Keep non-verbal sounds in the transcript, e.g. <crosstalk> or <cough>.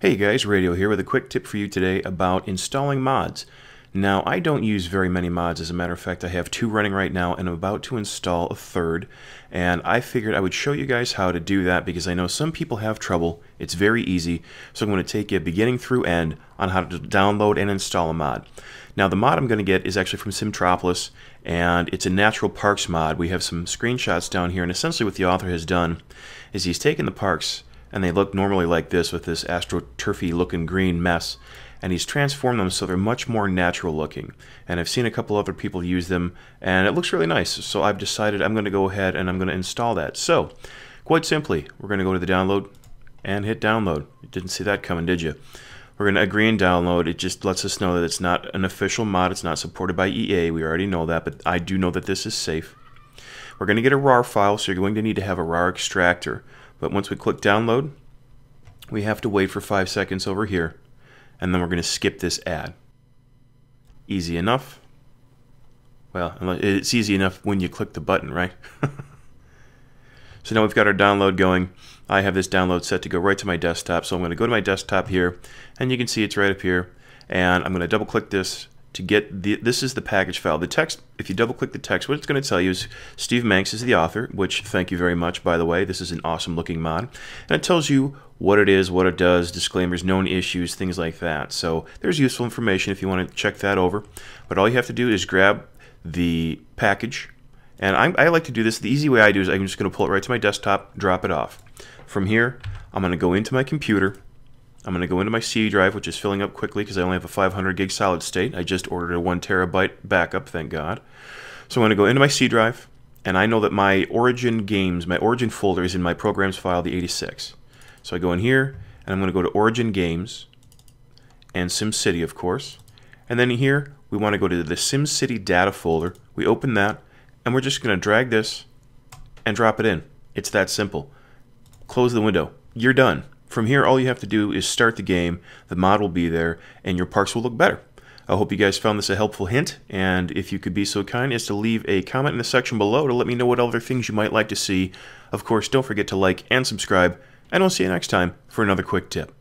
Hey guys, Radio here with a quick tip for you today about installing mods. Now, I don't use very many mods. As a matter of fact, I have two running right now, and I'm about to install a third. And I figured I would show you guys how to do that because I know some people have trouble. It's very easy. So I'm going to take you beginning through end on how to download and install a mod. Now, the mod I'm going to get is actually from Simtropolis, and it's a natural parks mod. We have some screenshots down here, and essentially what the author has done is he's taken the parks and they look normally like this with this astroturfy looking green mess. And he's transformed them so they're much more natural looking. And I've seen a couple other people use them and it looks really nice. So I've decided I'm going to go ahead and I'm going to install that. So quite simply we're going to go to the download and hit download. You didn't see that coming did you? We're going to agree and download. It just lets us know that it's not an official mod. It's not supported by EA we already know that but I do know that this is safe. We're going to get a RAR file so you're going to need to have a RAR extractor but once we click download, we have to wait for five seconds over here, and then we're going to skip this ad. Easy enough. Well, it's easy enough when you click the button, right? <laughs> so now we've got our download going. I have this download set to go right to my desktop, so I'm going to go to my desktop here, and you can see it's right up here. And I'm going to double click this to get the this is the package file. The text, if you double click the text, what it's going to tell you is Steve Manx is the author, which thank you very much, by the way. This is an awesome looking mod. And it tells you what it is, what it does, disclaimers, known issues, things like that. So there's useful information if you want to check that over. But all you have to do is grab the package. And I, I like to do this. The easy way I do is I'm just going to pull it right to my desktop, drop it off. From here, I'm going to go into my computer I'm going to go into my C drive, which is filling up quickly because I only have a 500 gig solid state. I just ordered a 1 terabyte backup, thank God. So I'm going to go into my C drive, and I know that my Origin games, my Origin folder is in my programs file, the 86. So I go in here, and I'm going to go to Origin Games, and SimCity, of course. And then here, we want to go to the SimCity data folder. We open that, and we're just going to drag this and drop it in. It's that simple. Close the window. You're done. From here, all you have to do is start the game, the mod will be there, and your parks will look better. I hope you guys found this a helpful hint, and if you could be so kind as to leave a comment in the section below to let me know what other things you might like to see. Of course, don't forget to like and subscribe, and I'll see you next time for another quick tip.